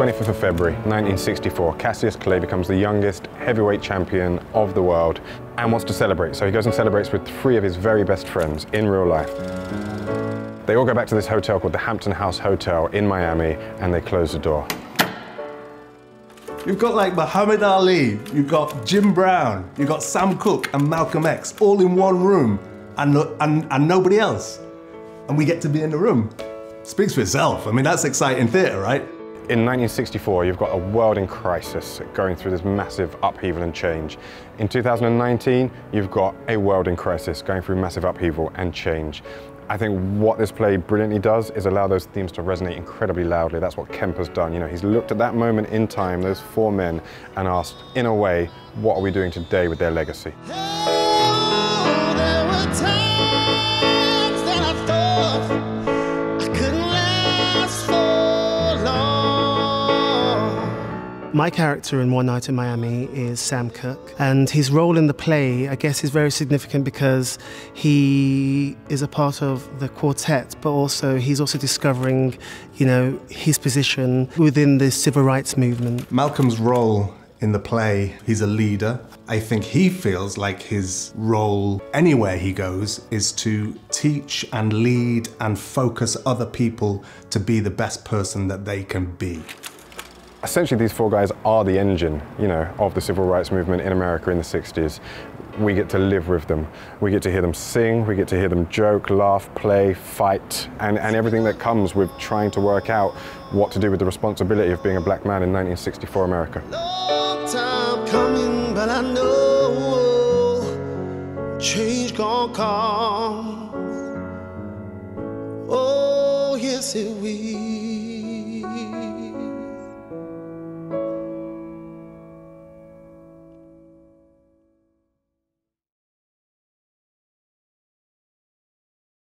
25th of February 1964, Cassius Clay becomes the youngest heavyweight champion of the world and wants to celebrate. So he goes and celebrates with three of his very best friends in real life. They all go back to this hotel called the Hampton House Hotel in Miami and they close the door. You've got like Muhammad Ali, you've got Jim Brown, you've got Sam Cooke and Malcolm X all in one room and, and, and nobody else. And we get to be in the room. Speaks for itself. I mean, that's exciting theatre, right? In 1964, you've got a world in crisis going through this massive upheaval and change. In 2019, you've got a world in crisis going through massive upheaval and change. I think what this play brilliantly does is allow those themes to resonate incredibly loudly. That's what Kemp has done. You know, he's looked at that moment in time, those four men, and asked, in a way, what are we doing today with their legacy? My character in One Night in Miami is Sam Cooke, and his role in the play, I guess, is very significant because he is a part of the quartet, but also he's also discovering, you know, his position within the civil rights movement. Malcolm's role in the play, he's a leader. I think he feels like his role anywhere he goes is to teach and lead and focus other people to be the best person that they can be. Essentially, these four guys are the engine, you know, of the civil rights movement in America in the 60s. We get to live with them. We get to hear them sing, we get to hear them joke, laugh, play, fight, and, and everything that comes with trying to work out what to do with the responsibility of being a black man in 1964 America. Coming. Oh, yes.